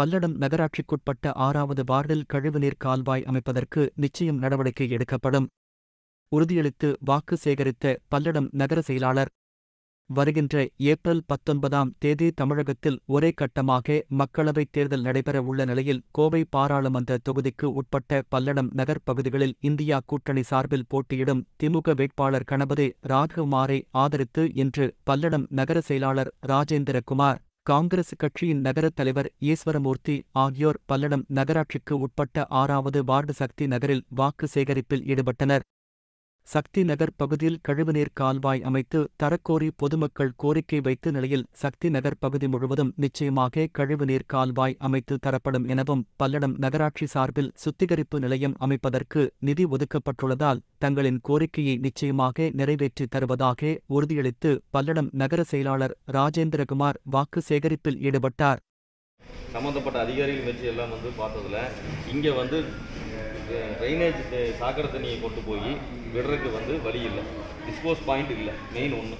பல்லடம் நகராட்சிக்குட்பட்ட ஆறாவது வார்டில் கழிவுநீர் கால்வாய் அமைப்பதற்கு நிச்சயம் நடவடிக்கை எடுக்கப்படும். உறுதியளித்து வாக்கு சேகரித்த பல்லடம் நகர செயலாளர். வருகின்ற ஏப்ரல் பத்தொன்பதாம் தேதி தமிழகத்தில் ஒரே கட்டமாக மக்களவைத் தேர்தல் நடைபெற உள்ள நிலையில் கோவை பாராளுமன்ற தொகுதிக்கு உட்பட்ட பல்லடம் நகர் பகுதிகளில் இந்தியா கூட்டணி சார்பில் போட்டியிடும் திமுக வேட்பாளர் கணபதி ராഘவமாரை ஆதரித்து இன்று பல்லடம் நகர செயலாளர் ராஜேந்திரகுமார் காங்கிரஸ் கட்சியின் நகரத் தலைவர் ஈஸ்வரமூர்த்தி ஆகியோர் பல்லடம் நகராட்சிக்கு உட்பட்ட ஆறாவது வார்டு சக்தி நகரில் வாக்கு சேகரிப்பில் ஈடுபட்டனர். சக்தி நகர் பகுதியில் கழிவுநீர் கால்வாய் அமைத்து தரக்கோரி பொதுமக்கள் கோரிக்கை வைத்த நிலையில் சக்தி நகர் பகுதி முழுவதும் நிச்சயமாக கழிவுநீர் கால்வாய் அமைத்து தரப்படும் எனவும் பல்லடம் நகராட்சி சார்பில் சுத்திகரிப்பு நிலையம் அமைப்பதற்கு நிதி ஒதுக்கப்பட்டுள்ளதால் தங்களின் கோரிக்கையை நிச்சயமாக நிறைவேற்றி தருவதாக உறுதியளித்து பல்லடம் நகர செயலாளர் ராஜேந்திரகுமார் வாக்கு சேகரிப்பில் ஈடுபட்டார். சம்மந்தப்பட்ட அதிகாரிகள் வச்சு எல்லாம் வந்து பார்த்ததுல இங்கே வந்து ட்ரைனேஜ் சாக்கடை தண்ணியை கொண்டு போய் விடுறதுக்கு வந்து வழி இல்லை. டிஸ்போஸ் பாயிண்ட் இல்லை மெயின் ஒன்று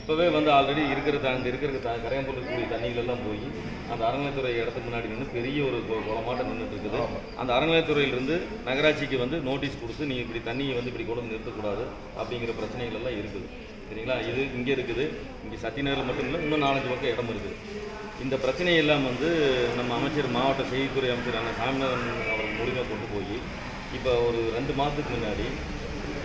இப்போவே வந்து ஆல்ரெடி இருக்கிற த- இருக்கிற த கரையான் இருக்கக்கூடிய தண்ணிகள் எல்லாம் போய் அந்த அறநிலையத்துறை இடத்துக்கு முன்னாடி நின்று பெரிய ஒரு குளமாட்டம் நின்றுட்டு இருக்குது அந்த அறநிலையத்துறையிலிருந்து நகராட்சிக்கு வந்து நோட்டீஸ் கொடுத்து நீங்கள் இப்படி தண்ணியை வந்து இப்படி கொண்டு நிறுத்தக்கூடாது அப்படிங்கிற பிரச்சனைகள் எல்லாம் இருக்குது. சரிங்களா? இது இங்கே இருக்குது. இங்கே சத்தியநகரில் மட்டும் இல்லை இன்னும் நாலஞ்சு பக்கம் இடம் இருக்குது. இந்த பிரச்சனையெல்லாம் வந்து நம்ம அமைச்சர் மாவட்ட செய்தித்துறை அமைச்சரான சாமிநாதன் அவர் மூலியமாக கொண்டு போய் இப்போ ஒரு ரெண்டு மாதத்துக்கு முன்னாடி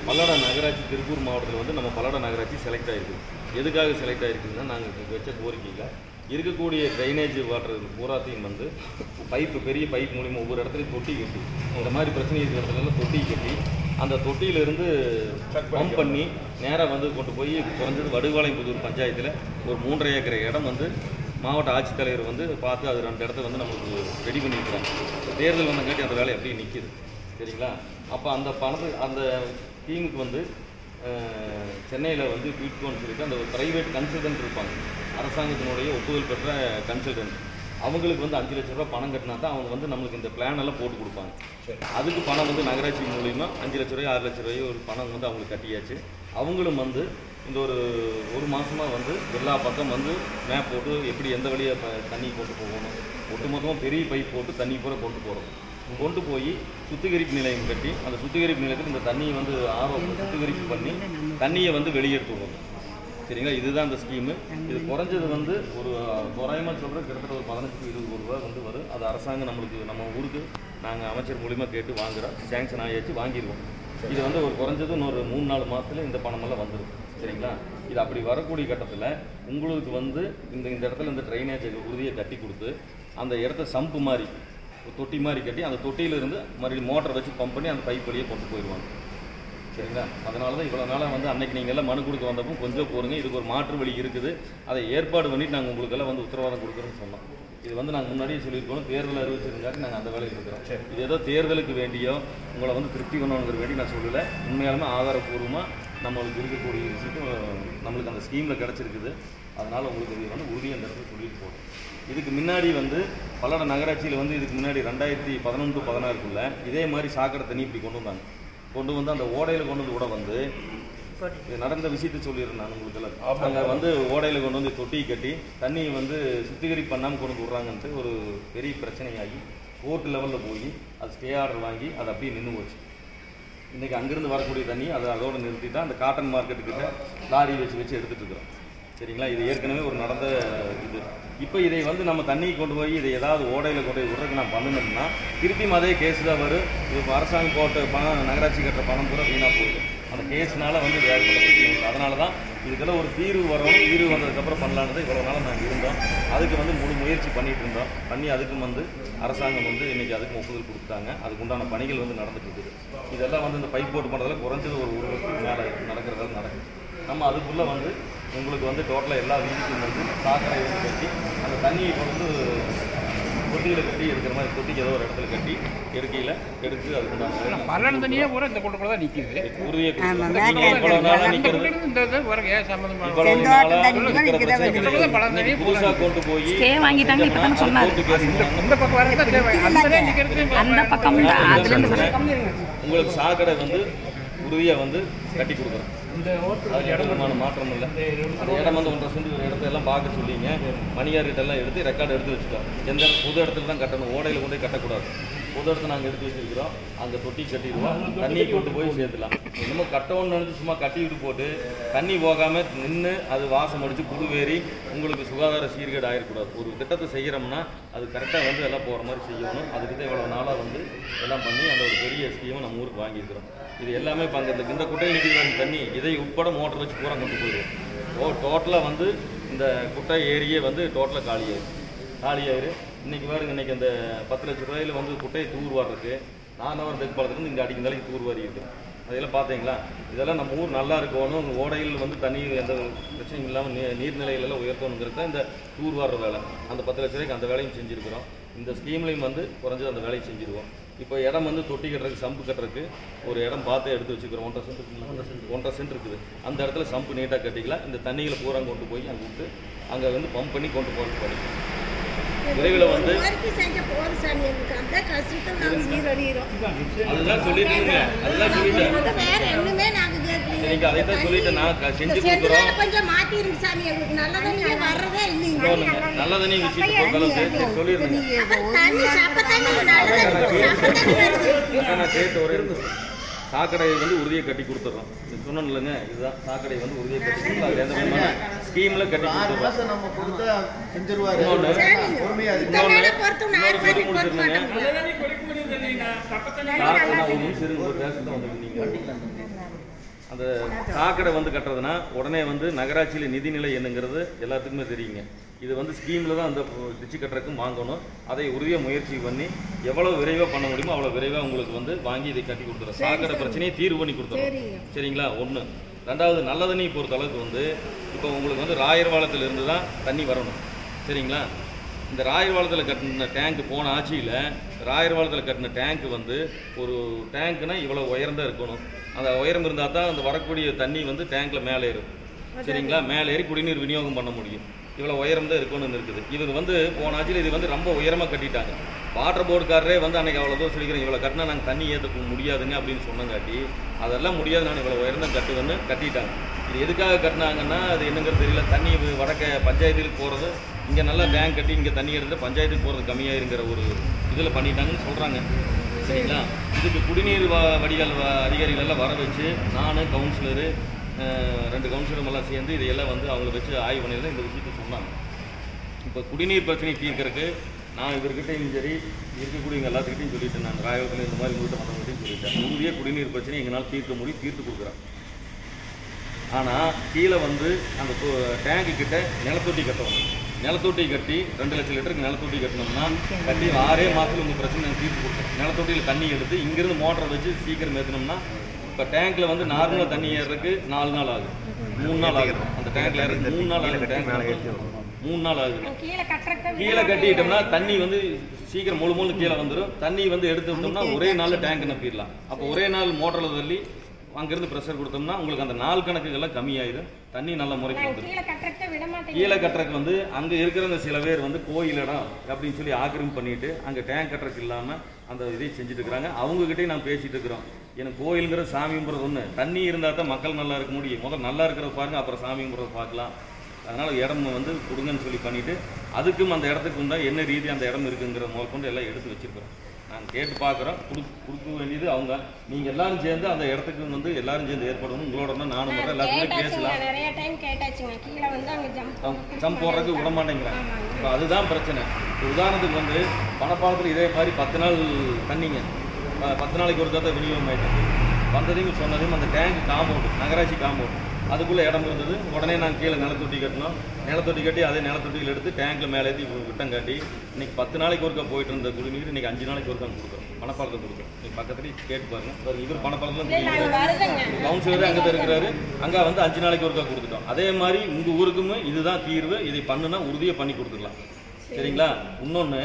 பல்லடா நகராட்சி திருப்பூர் மாவட்டத்தில் வந்து நம்ம பல்லடா நகராட்சி செலக்ட் ஆகிருக்கு எதுக்காக செலக்ட் ஆகிருக்குன்னா நாங்கள் வச்ச கோரிக்கையில் இருக்கக்கூடிய ட்ரைனேஜ் வாட்டர் பூராத்தையும் வந்து பைப்பு பெரிய பைப் மூலியமாக ஒவ்வொரு இடத்துலையும் தொட்டி கட்டி இந்த மாதிரி பிரச்சனை இருக்கிற இடத்துல தொட்டி கட்டி அந்த தொட்டியிலிருந்து பம்ப் பண்ணி நேராக வந்து கொண்டு போய் குறைஞ்சது வடுவாளையம்புதூர் பஞ்சாயத்தில் ஒரு மூன்றரை ஏக்கர் இடம் வந்து மாவட்ட ஆட்சித்தலைவர் வந்து பார்த்து அது ரெண்டு இடத்த வந்து நம்மளுக்கு ரெடி பண்ணியிருக்கிறாங்க. தேர்தல் வந்தங்காட்டி அந்த வேலை அப்படியே நிற்கிது சரிங்களா? அப்போ அந்த பணத்து அந்த டீமுக்கு வந்து சென்னையில் வந்து பீட்கோன்னு சொல்லிட்டு அந்த ப்ரைவேட் கன்சல்டன்ட் இருப்பாங்க. அரசாங்கத்தினுடைய ஒப்புதல் பெற்ற கன்சல்டன்ட் அவங்களுக்கு வந்து அஞ்சு லட்ச ரூபா பணம் கட்டினா தான் அவங்க வந்து நம்மளுக்கு இந்த பிளான் எல்லாம் போட்டு கொடுப்பாங்க. அதுக்கு பணம் வந்து நகராட்சி மூலியமா அஞ்சு லட்ச ரூபாய் ஆறு லட்ச ரூபாய் ஒரு பணம் வந்து அவங்களுக்கு கட்டியாச்சு. அவங்களும் வந்து இந்த ஒரு ஒரு மாசமா வந்து எல்லா பக்கம் வந்து மேப் போட்டு எப்படி எந்த வழியா ப- தண்ணி கொண்டு போகணும். ஒட்டுமொத்தமாக பெரிய பைப் போட்டு தண்ணி பூரா கொண்டு போகிறோம் கொண்டு போய் சுத்திகரிப்பு நிலையம் கட்டி அந்த சுத்திகரிப்பு நிலையத்தில் இந்த தண்ணியை வந்து ஆர்வ சுத்திகரிப்பு பண்ணி தண்ணியை வந்து வெளியெடுத்து விடணும். சரிங்களா? இதுதான் அந்த ஸ்கீமு இது குறைஞ்சது வந்து ஒரு தோராயமாக சொல்கிற கிட்டத்தட்ட ஒரு பதினஞ்சு இருபது கோடி ரூபாய் வந்து வரும். அது அரசாங்கம் நம்மளுக்கு நம்ம ஊருக்கு நாங்கள் அமைச்சர் மூலிமா கேட்டு வாங்குறோம் சேங்ஷன் ஆகியாச்சு வாங்கிடுவோம் இது வந்து ஒரு குறைஞ்சது இன்னொரு மூணு நாலு மாதத்துல இந்த பணமெல்லாம் வந்துடும் சரிங்களா? இது அப்படி வரக்கூடிய கட்டத்தில் உங்களுக்கு வந்து இந்த இந்த இடத்துல இந்த ட்ரைனேஜ் உறுதியை கட்டி கொடுத்து அந்த இடத்த சம்பு மாதிரி ஒரு தொட்டி மாதிரி கட்டி அந்த தொட்டியிலிருந்து மறுபடியும் மோட்டரை வச்சு பம்ப் பண்ணி அந்த பைப் வழியே கொண்டு போயிடுவாங்க. சரிங்களா? அதனால தான் இவ்வளோ நாளாக வந்து அன்னைக்கு நீங்கள் எல்லாம் மனு கொடுக்க வந்தப்போ கொஞ்சம் போருங்க இதுக்கு ஒரு மாற்று வழி இருக்குது. அதை ஏற்பாடு பண்ணிட்டு நாங்கள் உங்களுக்கெல்லாம் வந்து உத்தரவாதம் கொடுக்குறோன்னு சொன்னோம். இது வந்து நாங்கள் முன்னாடியே சொல்லியிருக்கோம் தேர்தல் அறிவிச்சிருந்தாட்டி நாங்கள் அந்த வேலையில் இருக்கிறோம். இது ஏதோ தேர்தலுக்கு வேண்டியோ உங்களை வந்து திருப்தி பண்ணணுங்கிற வேண்டி நான் சொல்லலை. உண்மையாலுமே ஆதாரப்பூர்வமாக நம்மளுக்கு இருக்கக்கூடிய விஷயம் நம்மளுக்கு அந்த ஸ்கீமில் கிடச்சிருக்குது. அதனால் உங்களுக்கு இது வந்து உறுதியாக இந்த இடத்துல சொல்லிட்டு போகிறோம் இதுக்கு முன்னாடி வந்து பல்லட நகராட்சியில் வந்து இதுக்கு முன்னாடி ரெண்டாயிரத்தி பதினொன்று பதினாறுக்குள்ள இதே மாதிரி சாக்கடை தண்ணி இப்படி கொண்டு வந்தாங்க. கொண்டு வந்து அந்த ஓடையில் கொண்டு வந்து கூட வந்து இது நடந்த விஷயத்தை சொல்லிடுறேன் நான் உங்களுக்கு எல்லாம். அங்கே வந்து ஓடையில் கொண்டு வந்து தொட்டி கட்டி தண்ணியை வந்து சுத்திகரிப்பு பண்ணாமல் கொண்டு விட்றாங்கன்ட்டு ஒரு பெரிய பிரச்சனையாகி கோர்ட் லெவலில் போய் அது ஸ்டே ஆர்டர் வாங்கி அது அப்படியே நின்று போச்சு. இன்னைக்கு அங்கிருந்து வரக்கூடிய தண்ணி அதை அதோட நிறுத்திட்டு அந்த காட்டன் மார்க்கெட்டு கிட்ட லாரி வச்சு வச்சு எடுத்துட்டு இருக்கிறோம். சரிங்களா? இது ஏற்கனவே ஒரு நடந்த இது. இப்போ இதை வந்து நம்ம தண்ணிக்கு கொண்டு போய் இதை ஏதாவது ஓடையில் கொண்டு போய் விட்றதுக்கு நான் பண்ணணும்னா திருப்பியும் அதே கேஸ் தான் வரும். இது அரசாங்கம் போட்ட பணம் நகராட்சி கட்டுற பணம் பூரா வீணாக போகுது அந்த கேஸ்னால வந்து இது ஏற்பட்ட பிரச்சனை அதனால தான் இதுக்கெல்லாம் ஒரு தீர்வு வரணும். தீர்வு வந்ததுக்கப்புறம் பண்ணலான்றது இவ்வளோ நாளும் நாங்கள் இருந்தோம். அதுக்கு வந்து முழு முயற்சி பண்ணிட்டு இருந்தோம். பண்ணி அதுக்கும் வந்து அரசாங்கம் வந்து இன்றைக்கி அதுக்கும் ஒப்புதல் கொடுத்தாங்க. அதுக்கு உண்டான பணிகள் வந்து நடந்துட்டு இருக்குது. இதெல்லாம் வந்து இந்த பைப் போட்டு பண்ணுறதுல குறைஞ்சது ஒரு ஒரு வருஷத்துக்கு மேலே நடக்கிறதால நடக்குது. நம்ம அதுக்குள்ளே வந்து உங்களுக்கு வந்து டோட்டலாக எல்லா வீட்டுக்கும் வந்து சாக்கடை வந்து கட்டி அந்த தண்ணியை கொண்டு வந்து தொட்டியில் கட்டி எடுக்கிற மாதிரி தொட்டிக்கு ஏதோ ஒரு இடத்துல கட்டி எடுக்கையில் எடுத்து அதுக்கு பல்லன் தண்ணியே பூரா இந்த குண்டுக்குள்ள தான் நிக்குது. உறுதியை நிற்கிறது குண்டுல இந்த இது பாருங்க ஏன் சம்மந்தமா? இவ்வளவு இந்த நாளா தண்ணி தான் இருக்கிற நிக்குதா பிரச்சனைகளை வருது. பழம் தண்ணி புதுசா கொண்டு போய் Stay வாங்கிட்டாங்க, இப்ப தான் போனாங்க. இந்த பக்கம் தேவை. அந்த பக்கம் உங்களுக்கு சாக்கடை வந்து உறுதியா வந்து கட்டி கொடுக்குறோம். இந்த இடமான மாற்றம் இல்லை அந்த இடம் வந்து ஒன்றரை சென்ட் ஒரு இடத்த எல்லாம் பார்க்க சொல்லிங்க. மணியார்கிட்ட எல்லாம் எடுத்து ரெக்கார்டு எடுத்து வச்சுட்டோம் எந்த பொது இடத்துல தான் கட்டணும்? ஓடையில் கொண்டு போய் கட்டக்கூடாது. புதரத்தை நாங்கள் எடுத்து வச்சிருக்கிறோம். அங்கே தொட்டி கட்டிடுவோம். தண்ணியை கொண்டு போய் சேர்த்துலாம் இன்னமும் கட்டணும்னு நினச்சி சும்மா கட்டிக்கிட்டு போட்டு தண்ணி போகாமல் நின்று அது வாசம் அடித்து புழுவேறி உங்களுக்கு சுகாதார சீர்கேடு ஆகிடக்கூடாது ஒரு திட்டத்தை செய்கிறோம்னா அது கரெக்டாக வந்து எல்லாம் போகிற மாதிரி செய்யணும். அதுக்கிட்ட இவ்வளோ நாளாக வந்து எல்லாம் பண்ணி அந்த ஒரு பெரிய ஸ்கீமை நம்ம ஊருக்கு வாங்கியிருக்கிறோம். இது எல்லாமே இப்போ அங்கே இந்த குட்டையில் நிற்கிற தண்ணி இதை உட்பட மோட்டர் வச்சு பூரா கொண்டு போயிடுவோம். ஓ டோட்டலாக வந்து இந்த குட்டை ஏரியே வந்து டோட்டலாக காலியாயிரு காலியாயிரு இன்னைக்கு பாருங்க இன்னைக்கு அந்த பத்து லட்ச ரூபாயில வந்து குட்டையை தூர்வார் இருக்கு நானவர் தெற்பாலத்துலேருந்து இங்கே அடிக்க நாளைக்கு தூர்வாரி இருக்கு அதெல்லாம் பார்த்தீங்களா இதெல்லாம் நம்ம ஊர் நல்லா இருக்கணும் ஓடையில் வந்து தண்ணி எந்த பிரச்சனையும் இல்லாமல் நீ நீர்நிலைகளெல்லாம் உயர்த்தணுங்கிறது தான் இந்த தூர்வார வேலை. அந்த பத்து லட்ச ரூபாய்க்கு அந்த வேலையும் செஞ்சுருக்கிறோம். இந்த ஸ்கீம்லையும் வந்து குறைஞ்சது அந்த வேலையை செஞ்சுருவோம். இப்போ இடம் வந்து தொட்டி கட்டுறதுக்கு சம்பு கட்டுறதுக்கு ஒரு இடம் பார்த்து எடுத்து வச்சுக்கிறோம். ஒன்றரை சென்ட்? ஒன்றரை சென்ட். இருக்குது. அந்த இடத்துல சம்பு நீட்டாக கட்டிக்கலாம். இந்த தண்ணிகளை பூரா கொண்டு போய் அங்கே விட்டு அங்கே வந்து பம்ப் பண்ணி கொண்டு போகிறது பண்ணிக்கலாம் விரைவில் வந்து அதுதான் சொல்லிட்டுங்க அதுதான் சொல்லிட்டேன். சரிங்க அதை தான் சொல்லிட்டு நான் க- செஞ்சு கொடுக்குறோம். கொஞ்சம் மாத்தி இருக்கு சாமி எங்களுக்கு நல்லதே வர்றதே இல்லைங்க. நல்ல தண்ணி விஷயத்தை பொறுத்த அளவுக்கு சரி, சொல்லிடுங்க அப்புறம் தண்ணி சாப்ப தண்ணி நல்லதே சாப்ப தண்ணி வருது அக்கா, நான் கேட்டு ஒரே நிமிஷம். சாக்கடை வந்து உறுதியை கட்டி கொடுத்துட்றோம் சொன்னோம் இல்லைங்க இதுதான். சாக்கடை வந்து உறுதியை கட்டி கொடுத்து அது எந்த விதமான ஸ்கீம்ல கட்டி ஆறு கொடுத்துட்றோம் நம்ம கொடுத்தா செஞ்சிருவாரு. பொறுத்து முடிச்சிருந்தேங்க அந்த சாக்கடை வந்து கட்டுறதுனா உடனே வந்து நகராட்சியில நிதிநிலை என்னங்கிறது எல்லாத்துக்குமே தெரியுங்க. இது வந்து ஸ்கீம்ல தான் அந்த டிச்சு கட்டுறதுக்கும் வாங்கணும். அதை உறுதியாக முயற்சி பண்ணி எவ்வளவு விரைவாக பண்ண முடியுமோ அவ்வளோ விரைவாக உங்களுக்கு வந்து வாங்கி இதை கட்டி கொடுத்துறோம். சாக்கடை பிரச்சனையை தீர்வு பண்ணி கொடுத்துறோம். சரிங்களா? ஒன்று ரெண்டாவது நல்ல தண்ணி பொறுத்த அளவுக்கு வந்து இப்போ உங்களுக்கு வந்து ராயர்வாளத்துல இருந்து தான் தண்ணி வரணும். சரிங்களா? இந்த ராயர்வாளத்தில் கட்டின டேங்க் போன ஆட்சியில் ராயர்வாளத்தில் கட்டின டேங்க் வந்து ஒரு டேங்க்னா இவ்வளோ உயர்ந்தா இருக்கணும். அந்த உயரம் இருந்தால் தான் அந்த வரக்கூடிய தண்ணி வந்து டேங்க்கில் மேலே ஏறும். சரிங்களா? மேலே ஏறி குடிநீர் விநியோகம் பண்ண முடியும். இவ்வளோ உயரம் தான் இருக்கணும்னு இருக்குது இவங்க வந்து போன ஆட்சியில் இது வந்து ரொம்ப உயரமாக கட்டிட்டாங்க. வாட்டர் போர்டுக்காரரே வந்து அன்றைக்கி அவ்வளோ தூரம் சொல்லிக்கிறேன் இவ்வளோ கட்டினா நாங்கள் தண்ணி ஏற்ற முடியாதுங்க அப்படின்னு சொன்னங்காட்டி அதெல்லாம் முடியாது நான் இவ்வளோ உயரம் தான் கட்டுவேன்னு கட்டிட்டாங்க. இது எதுக்காக கட்டினாங்கன்னா அது என்னங்கிறது தெரியல. தண்ணி வடக்க பஞ்சாயத்துக்கு போகிறது இங்கே நல்லா டேங்க் கட்டி இங்கே தண்ணி எடுத்து பஞ்சாயத்துக்கு போகிறது கம்மியாயிருங்கிற ஒரு இதில் பண்ணிட்டாங்கன்னு சொல்கிறாங்க சரிங்களா? இதுக்கு குடிநீர் வ வடிகால் வ- அதிகாரிகள் எல்லாம் வர வச்சு நான் கவுன்சிலரு ரெண்டு கவுன்சிலரும் எல்லாம் சேர்ந்து இதையெல்லாம் வந்து அவங்கள வச்சு ஆய்வு பண்ணியில் இந்த விஷயத்தை சொன்னாங்க. இப்போ குடிநீர் பிரச்சனை தீர்க்கறதுக்கு நான் இவர்கிட்டையும் சரி இருக்கக்கூடியவங்க எல்லாத்துக்கிட்டையும் சொல்லிட்டேன். நான் ராயத்தில் இந்த மாதிரி உங்கள்கிட்ட மற்றவங்ககிட்டையும் சொல்லிட்டேன். உறுதியாக குடிநீர் பிரச்சனை எங்களால் தீர்க்க முடியும் தீர்த்து கொடுக்குறேன். ஆனால் கீழே வந்து அந்த டேங்கு கிட்ட நிலத்தொட்டி கட்டணும். நிலத்தொட்டி கட்டி ரெண்டு லட்சம் லிட்டருக்கு நிலத்தொட்டி கட்டினோம்னா கட்டி ஆறே மாதத்துல உங்கள் பிரச்சனை நாங்கள் தீர்த்து கொடுத்தோம் நிலத்தொட்டியில் தண்ணி எடுத்து இங்கேருந்து மோட்டரை வச்சு சீக்கிரம் ஏற்றினோம்னா இப்போ டேங்க்ல வந்து நார்மலாக தண்ணி ஏறுறதுக்கு நாலு நாள் ஆகும் மூணு நாள் ஆகும் அந்த டேங்க்ல ஏறதுக்கு மூணு நாள் ஆகும் டேங்க் மூணு நாள் ஆகுது. கீழே கட்டுறக்க கீழே கட்டிட்டோம்னா தண்ணி வந்து சீக்கிரம் முழு முழு கீழே வந்துடும் தண்ணி வந்து எடுத்து விட்டோம்னா ஒரே நாள்ல டேங்க் நப்பிடலாம். அப்போ ஒரே நாள் மோட்டரில் தள்ளி அங்கிருந்து ப்ரெஷர் கொடுத்தோம்னா உங்களுக்கு அந்த நாள் கணக்குகள்லாம் கம்மியாயிடும் தண்ணி நல்ல முறைக்கு வந்துடும் கீழே கட்டுறக்க வந்து அங்க இருக்கிற அந்த சில பேர் வந்து கோயில் இடம் அப்படின்னு சொல்லி ஆக்கிரமிப்பு பண்ணிட்டு அங்க டேங்க் கட்டுறதுக்கு இல்லாம அந்த இதை செஞ்சுட்டு இருக்கிறாங்க. அவங்க கிட்டயும் நான் பேசிட்டு இருக்கிறோம். எனக்கு கோயிலுங்கிற சாமி கும்பிட்றது ஒண்ணு. தண்ணி இருந்தா தான் மக்கள் நல்லா இருக்க முடியும். முதல்ல நல்லா இருக்கிறத பாருங்க அப்புறம் சாமி கும்பிட்றத பார்க்கலாம். அதனால இடம் வந்து கொடுங்கன்னு சொல்லி பண்ணிட்டு அதுக்கும் அந்த இடத்துக்கு உண்டா என்ன ரீதி அந்த இடம் இருக்குங்கிற முதற்கொண்டு எல்லாம் எடுத்து வச்சிருக்கிறோம். நாங்கள் கேட்டு பார்க்குறோம். கொடு கொடுக்க வேண்டியது அவங்க. நீங்க எல்லாரும் சேர்ந்து அந்த இடத்துக்கு வந்து எல்லாரும் சேர்ந்து ஏற்படணும் உங்களோட தான் நானும் வர்றேன் எல்லாத்துக்குமே பேசலாம். நிறைய டைம் கேட்டாச்சுங்க. கீழே வந்து அங்க ஜம்ப் சம் போடுறதுக்கு விட மாட்டேங்கிறாங்க. இப்போ அதுதான் பிரச்சனை. உதாரணத்துக்கு வந்து பணப்பாலத்தில் இதே மாதிரி பத்து நாள் தண்ணிங்க. பத்து நாளைக்கு ஒரு தடவை விநியோகம் ஆயிட்டாங்க வந்ததையும் சொன்னதையும் அந்த டேங்க் காம்பவுண்டு நகராட்சி காம்பவுண்ட் அதுக்குள்ளே இடம் இருந்தது. உடனே நாங்கள் கீழே நிலத்தொட்டி கட்டினோம். நிலத்தொட்டி கட்டி அதே நிலத்தொட்டியில் எடுத்து டேங்க்ல மேலே ஏற்றி விட்டம் காட்டி இன்னைக்கு பத்து நாளைக்கு ஒருக்கா போயிட்டு இருந்த குடிநீர் இன்னைக்கு அஞ்சு நாளைக்கு ஒருக்கா கொடுக்குறோம் பணப்பாலத்தை கொடுக்குறோம் நீங்க பக்கத்துலேயே கேட்டு பாருங்க. பாருங்க, இவர் வருதுங்க கவுன்சிலர் அங்கே தான் இருக்கிறாரு. அங்கே வந்து அஞ்சு நாளைக்கு ஒருக்கா கொடுத்துட்டோம். அதே மாதிரி உங்கள் ஊருக்குமே இதுதான் தீர்வு. இதை பண்ணுனா உறுதியாக பண்ணி கொடுத்துடலாம். சரிங்களா? இன்னொன்று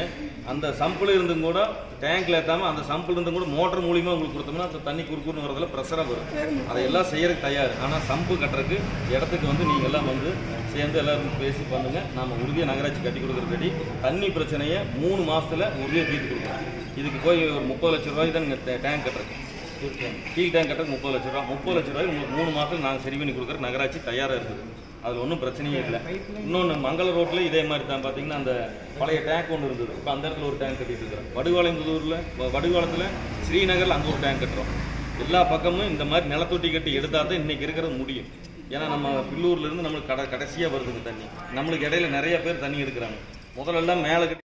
அந்த சம்பிள் இருந்தும் கூட டேங்க்ல ஏற்றாம அந்த சம்பிள் இருந்தும் கூட மோட்டர் மூலியமாக உங்களுக்கு கொடுத்தோம்னா அந்த தண்ணி குறுக்குன்னு வரதில் ப்ரெஷராக வரும். அதையெல்லாம் செய்யறதுக்கு தயார். ஆனால் சம்பு கட்டுறதுக்கு இடத்துக்கு வந்து நீங்கள் எல்லாம் வந்து சேர்ந்து எல்லாரும் பேசி பண்ணுங்க. நம்ம உறுதியாக நகராட்சி கட்டி கொடுக்குறபடி தண்ணி பிரச்சனையை மூணு மாசத்துல உறுதியாக தீர்த்து கொடுக்குறோம். இதுக்கு போய் ஒரு முப்பது லட்ச ரூபாய் தான் நீங்கள் டேங்க் கட்டுறது. கீழ் டேங்க் கட்ட முப்பது லட்ச ரூபா முப்பது லட்ச ரூபாய் உங்களுக்கு மூணு மாதம் நாங்கள் சரி பண்ணி கொடுக்குற நகராட்சி தயாராக இருக்குது. அதில் ஒன்றும் பிரச்சனையே இல்லை. இன்னொன்று மங்கள ரோட்டில் இதே மாதிரி தான் பார்த்தீங்கன்னா அந்த பழைய டேங்க் ஒன்று இருந்தது. இப்போ அந்த இடத்துல ஒரு டேங்க் கட்டிட்டு இருக்கிறோம். வடுகாலந்தூரில் வடுகாலத்தில் ஸ்ரீநகரில் அங்கே ஒரு டேங்க் கட்டுறோம். எல்லா பக்கமும் இந்த மாதிரி நிலத்தொட்டி கட்டி எடுத்தால் தான் இன்றைக்கி இருக்கிறது முடியும். ஏன்னா நம்ம பில்லூர்லேருந்து நம்மளுக்கு கடை கடைசியாக வருதுங்க தண்ணி. நம்மளுக்கு இடையில நிறைய பேர் தண்ணி எடுக்கிறாங்க. முதல்ல மேலே கட்டி